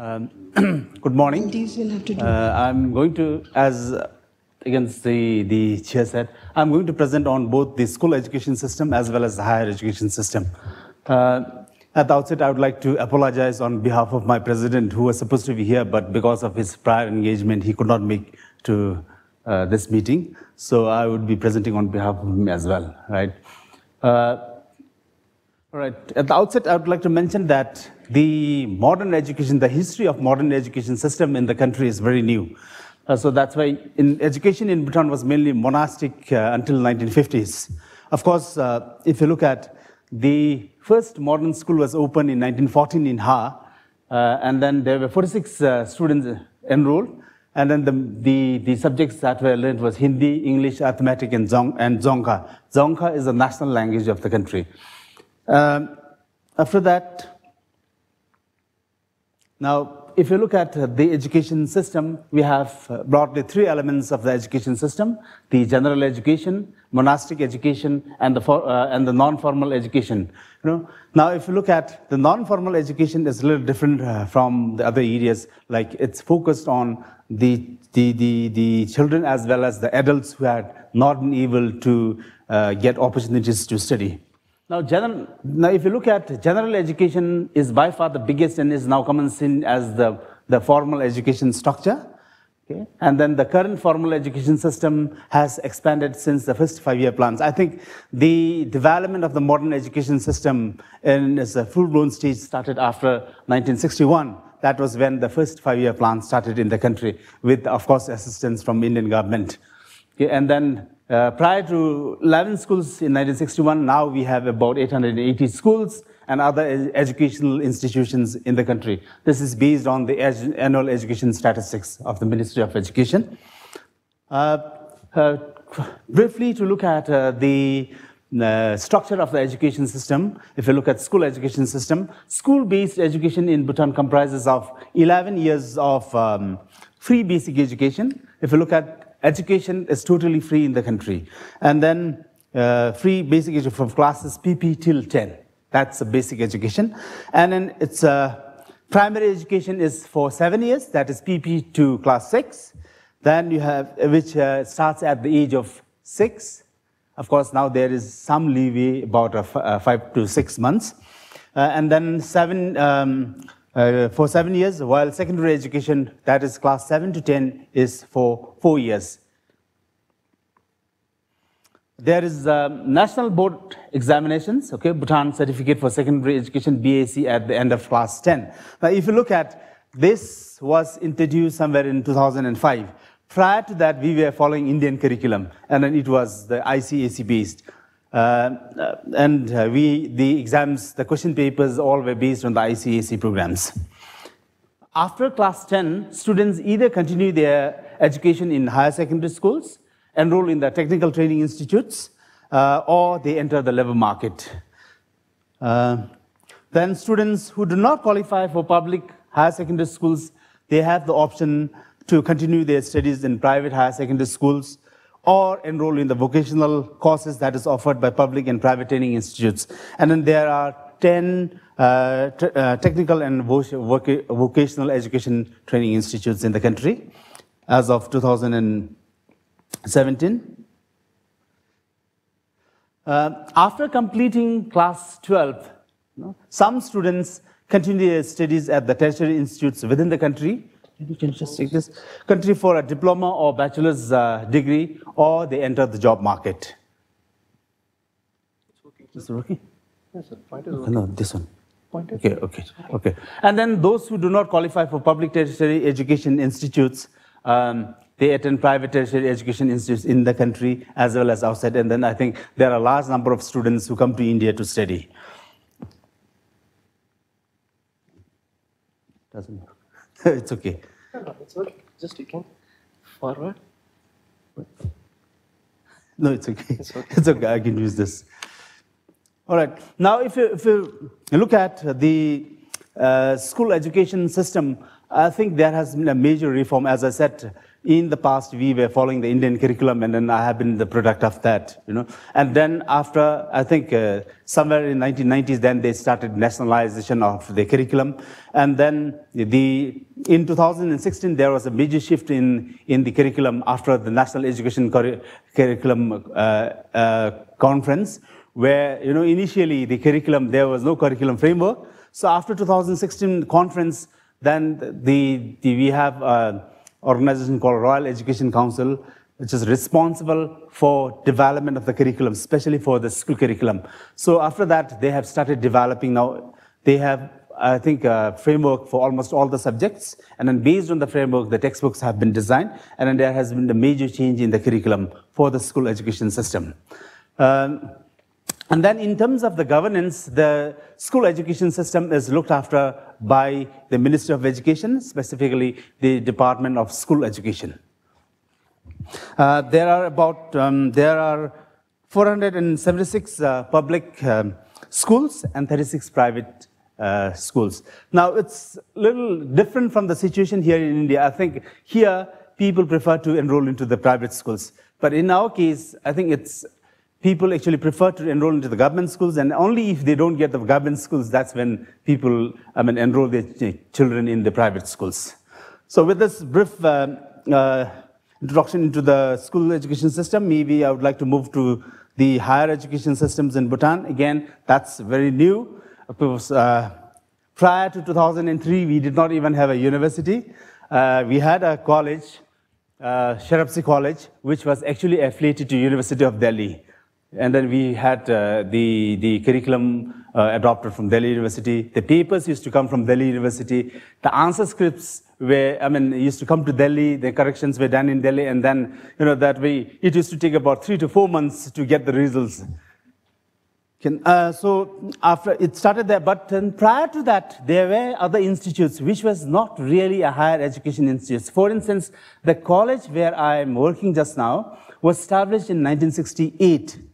Um, good morning. Uh, I'm going to, as against the, the chair said, I'm going to present on both the school education system as well as the higher education system. Uh, at the outset, I would like to apologize on behalf of my president, who was supposed to be here, but because of his prior engagement, he could not make to uh, this meeting. So I would be presenting on behalf of him as well, right? Uh, all right. At the outset, I would like to mention that the modern education, the history of modern education system in the country is very new. Uh, so that's why in education in Bhutan was mainly monastic uh, until 1950s. Of course, uh, if you look at the first modern school was opened in 1914 in Ha, uh, and then there were 46 uh, students enrolled. And then the, the, the, subjects that were learned was Hindi, English, arithmetic, and, Zong, and Dzongkha. Dzongkha is the national language of the country. Um, after that, now, if you look at the education system, we have uh, broadly three elements of the education system, the general education, monastic education, and the, uh, and the non-formal education. You know? Now, if you look at the non-formal education is a little different uh, from the other areas, like it's focused on the, the, the, the children as well as the adults who had not been able to uh, get opportunities to study. Now, general, now, if you look at general education is by far the biggest and is now common seen as the, the formal education structure. Okay? And then the current formal education system has expanded since the first five-year plans. I think the development of the modern education system in its uh, full-blown stage started after 1961. That was when the first five-year plan started in the country with, of course, assistance from Indian government. Okay? And then uh, prior to 11 schools in 1961, now we have about 880 schools and other ed educational institutions in the country. This is based on the ed annual education statistics of the Ministry of Education. Uh, uh, briefly, to look at uh, the uh, structure of the education system, if you look at school education system, school-based education in Bhutan comprises of 11 years of um, free basic education. If you look at education is totally free in the country. And then uh, free basic education from classes PP till 10. That's a basic education. And then it's uh, primary education is for seven years, that is PP to class six. Then you have, which uh, starts at the age of six. Of course, now there is some leeway about uh, five to six months. Uh, and then seven, um, uh, for seven years, while secondary education, that is class 7 to 10, is for four years. There is uh, national board examinations, okay, Bhutan Certificate for Secondary Education, BAC, at the end of class 10. Now, if you look at this was introduced somewhere in 2005. Prior to that, we were following Indian curriculum, and then it was the ICAC based. Uh, uh, and uh, we, the exams, the question papers all were based on the ICAC programs. After class 10, students either continue their education in higher secondary schools, enroll in the technical training institutes, uh, or they enter the labor market. Uh, then students who do not qualify for public higher secondary schools, they have the option to continue their studies in private higher secondary schools or enroll in the vocational courses that is offered by public and private training institutes. And then there are 10 uh, uh, technical and vocational education training institutes in the country as of 2017. Uh, after completing class 12, you know, some students continue their studies at the tertiary institutes within the country you can just take this country for a diploma or bachelor's uh, degree, or they enter the job market. Is it working? Yes, sir. Point is okay. No, this one. Point okay, okay, okay. And then those who do not qualify for public tertiary education institutes, um, they attend private tertiary education institutes in the country as well as outside. And then I think there are a large number of students who come to India to study. Doesn't work. it's okay. No, it's okay. Just you can forward. No, it's okay. It's okay. It's okay. I can use this. All right. Now, if you, if you look at the uh, school education system, I think there has been a major reform. As I said, in the past, we were following the Indian curriculum, and then I have been the product of that, you know. And then after, I think uh, somewhere in 1990s, then they started nationalization of the curriculum. And then the, in 2016, there was a major shift in, in the curriculum after the National Education Curriculum uh, uh, Conference, where, you know, initially the curriculum, there was no curriculum framework. So after 2016 conference, then the, the we have an organization called Royal Education Council, which is responsible for development of the curriculum, especially for the school curriculum. So after that, they have started developing now. They have, I think, a framework for almost all the subjects. And then based on the framework, the textbooks have been designed. And then there has been a major change in the curriculum for the school education system. Um, and then in terms of the governance, the school education system is looked after by the Ministry of Education, specifically the Department of School Education. Uh, there are about, um, there are 476 uh, public um, schools and 36 private uh, schools. Now, it's a little different from the situation here in India. I think here, people prefer to enroll into the private schools. But in our case, I think it's people actually prefer to enroll into the government schools, and only if they don't get the government schools, that's when people I mean, enroll their children in the private schools. So with this brief uh, uh, introduction into the school education system, maybe I would like to move to the higher education systems in Bhutan. Again, that's very new. Uh, prior to 2003, we did not even have a university. Uh, we had a college, uh, College, which was actually affiliated to University of Delhi. And then we had uh, the, the curriculum uh, adopted from Delhi University. The papers used to come from Delhi University. The answer scripts were, I mean, used to come to Delhi. The corrections were done in Delhi. And then, you know, that way, it used to take about three to four months to get the results. Can, uh, so after it started there, but then prior to that, there were other institutes which was not really a higher education institute. For instance, the college where I'm working just now was established in 1968 uh,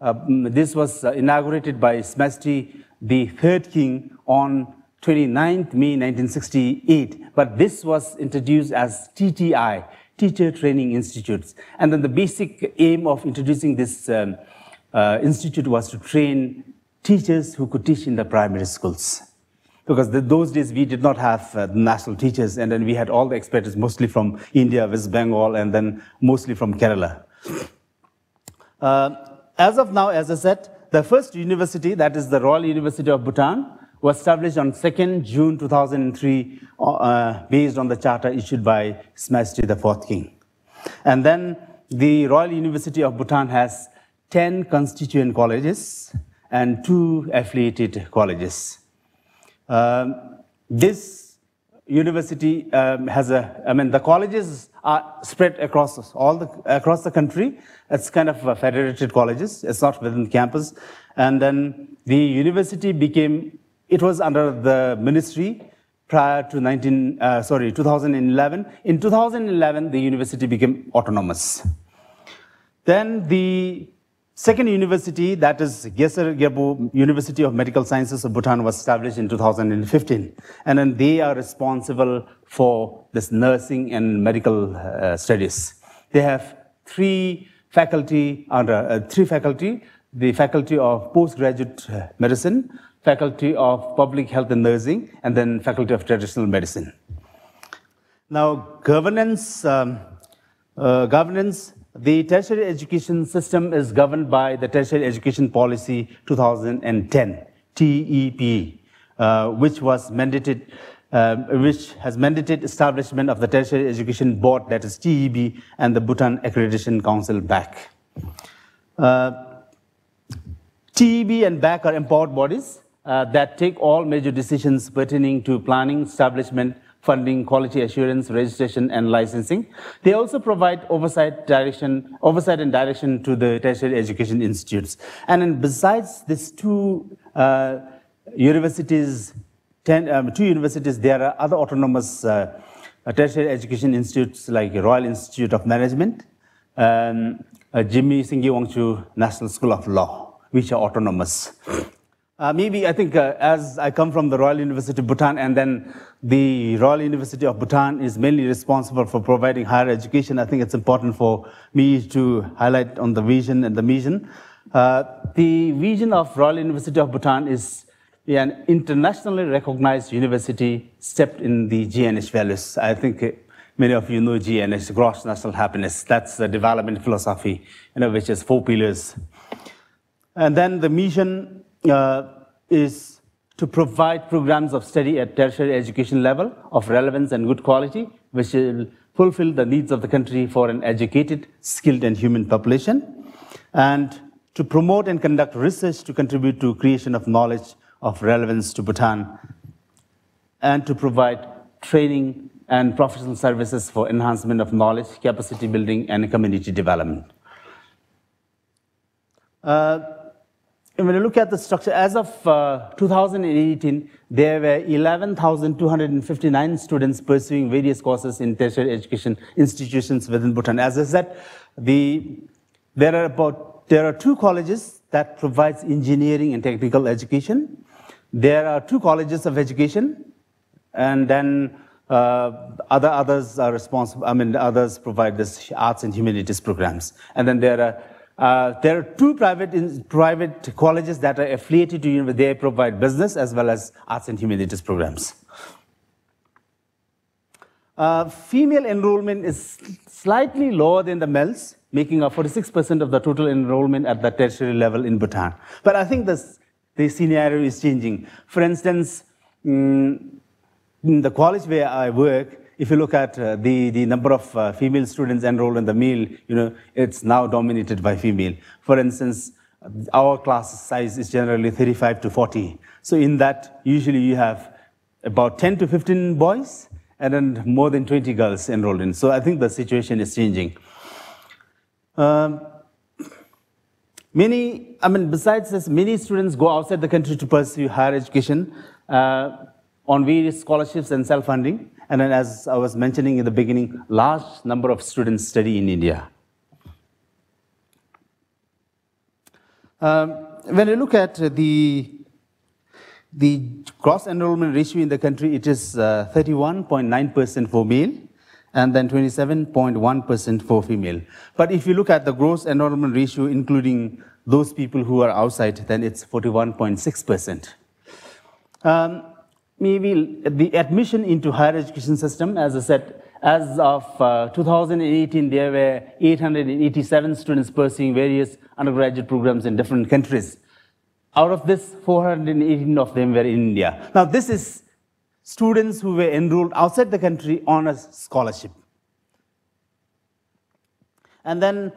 this was uh, inaugurated by His Majesty the third king on 29th May 1968, but this was introduced as TTI, Teacher Training Institutes. And then the basic aim of introducing this um, uh, institute was to train teachers who could teach in the primary schools. Because the, those days we did not have uh, national teachers, and then we had all the experts mostly from India, West Bengal, and then mostly from Kerala. Uh, as of now, as I said, the first university, that is the Royal University of Bhutan, was established on 2nd June 2003 uh, based on the charter issued by His Majesty the Fourth King. And then the Royal University of Bhutan has 10 constituent colleges and two affiliated colleges. Um, this university um, has a, I mean, the colleges are spread across all the, across the country, it's kind of federated colleges. It's not within the campus. And then the university became, it was under the ministry prior to 19, uh, sorry, 2011. In 2011, the university became autonomous. Then the second university, that is Khesar Gyalpo University of Medical Sciences of Bhutan, was established in 2015. And then they are responsible for this nursing and medical uh, studies. They have three faculty under uh, three faculty, the faculty of postgraduate uh, medicine, faculty of public health and nursing, and then faculty of traditional medicine. Now, governance, um, uh, governance, the tertiary education system is governed by the Tertiary Education Policy 2010, TEP, uh, which was mandated um, which has mandated establishment of the Tertiary Education Board, that is TEB, and the Bhutan Accreditation Council, BAC. Uh, TEB and BAC are empowered bodies uh, that take all major decisions pertaining to planning, establishment, funding, quality assurance, registration, and licensing. They also provide oversight, direction, oversight and direction to the tertiary education institutes. And then besides these two uh, universities ten, um, two universities, there are other autonomous uh, tertiary education institutes like Royal Institute of Management, um, uh, Jigme Singye Wangchuck National School of Law, which are autonomous. Uh, maybe I think uh, as I come from the Royal University of Bhutan, and then the Royal University of Bhutan is mainly responsible for providing higher education. I think it's important for me to highlight on the vision and the mission. Uh, the vision of Royal University of Bhutan is an internationally recognized university stepped in the GNH values. I think uh, many of you know GNH, gross national happiness. That's the development philosophy, you know, which is four pillars. And then the mission is to provide programs of study at tertiary education level of relevance and good quality, which will fulfill the needs of the country for an educated, skilled, and human population, and to promote and conduct research to contribute to creation of knowledge of relevance to Bhutan, and to provide training and professional services for enhancement of knowledge, capacity building, and community development. Uh, when you look at the structure, as of uh, 2018, there were 11,259 students pursuing various courses in tertiary education institutions within Bhutan. As I said, the, there are about there are two colleges that provides engineering and technical education. There are two colleges of education, and then uh, other others are responsible. I mean, others provide this arts and humanities programs, and then there are uh, there are two private, in, private colleges that are affiliated to university. They provide business as well as arts and humanities programs. Uh, female enrollment is slightly lower than the males, making up 46% of the total enrollment at the tertiary level in Bhutan. But I think this, the scenario is changing. For instance, mm, in the college where I work, if you look at uh, the, the number of uh, female students enrolled in the male, you know, it's now dominated by female. For instance, our class size is generally 35 to 40. So in that, usually you have about 10 to 15 boys and then more than 20 girls enrolled in. So I think the situation is changing. Um, many, I mean, besides this, many students go outside the country to pursue higher education uh, on various scholarships and self-funding. And then as I was mentioning in the beginning, large number of students study in India. Um, when you look at the, the gross enrollment ratio in the country, it is 31.9% uh, for male and then 27.1% for female. But if you look at the gross enrollment ratio, including those people who are outside, then it's 41.6%. Um, maybe the admission into higher education system, as I said, as of uh, 2018, there were 887 students pursuing various undergraduate programs in different countries. Out of this, 418 of them were in India. Now, this is students who were enrolled outside the country on a scholarship. And then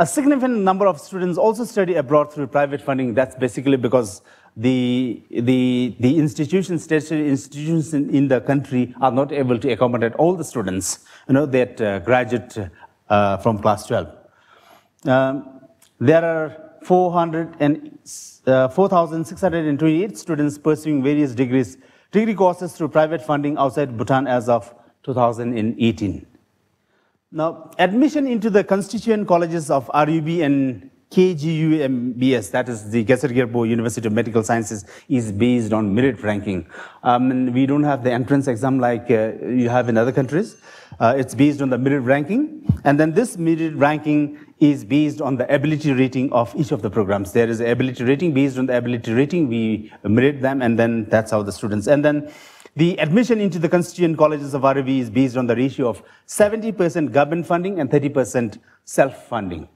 a significant number of students also study abroad through private funding. That's basically because the, the, the institutions, tertiary institutions in, in, the country are not able to accommodate all the students you know, that uh, graduate uh, from class 12. Um, there are 4,628 uh, students pursuing various degrees, degree courses through private funding outside Bhutan as of 2018. Now, admission into the constituent colleges of RUB and KGUMBS, that is the Khesar Gyalpo University of Medical Sciences, is based on merit ranking. Um, we don't have the entrance exam like uh, you have in other countries. Uh, it's based on the merit ranking. And then this merit ranking is based on the ability rating of each of the programs. There is ability rating. Based on the ability rating, we merit them, and then that's how the students. And then the admission into the constituent colleges of RUB is based on the ratio of 70% government funding and 30% self-funding.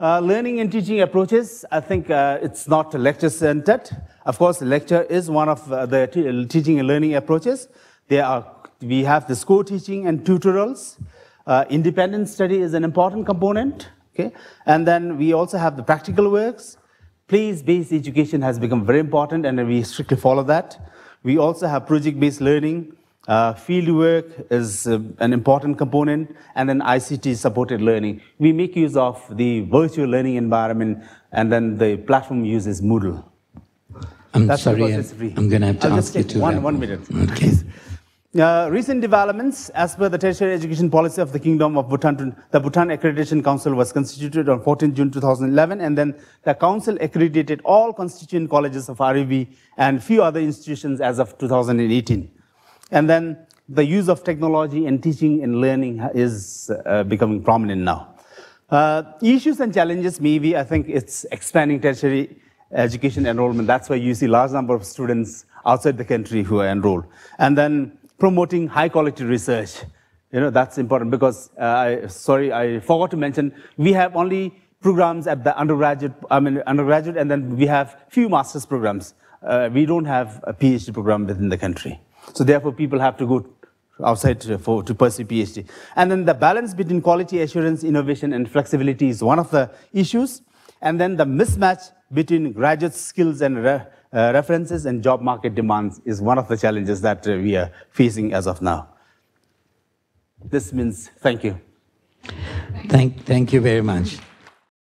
Uh, learning and teaching approaches, I think uh, it's not lecture-centered. Of course, lecture is one of uh, the teaching and learning approaches. There are, we have the school teaching and tutorials. Uh, independent study is an important component. Okay? And then we also have the practical works. Place-based education has become very important, and we strictly follow that. We also have project-based learning. Uh, field work is uh, an important component, and then ICT supported learning. We make use of the virtual learning environment, and then the platform uses Moodle. I'm That's sorry, I'm, I'm going to have to I'll ask you to one, one minute. Okay. Uh, recent developments, as per the tertiary education policy of the Kingdom of Bhutan, the Bhutan Accreditation Council was constituted on 14 June 2011, and then the council accredited all constituent colleges of REB and few other institutions as of 2018. And then the use of technology in teaching and learning is uh, becoming prominent now. Uh, issues and challenges, maybe I think it's expanding tertiary education enrollment. That's why you see large number of students outside the country who are enrolled. And then promoting high quality research. You know, that's important because, uh, I, sorry, I forgot to mention, we have only programs at the undergraduate, I mean, undergraduate, and then we have few master's programs. Uh, we don't have a PhD program within the country. So therefore, people have to go outside to, for, to pursue PhD. And then the balance between quality assurance, innovation, and flexibility is one of the issues. And then the mismatch between graduate skills and uh, references and job market demands is one of the challenges that uh, we are facing as of now. This means thank you. Thank, thank you very much.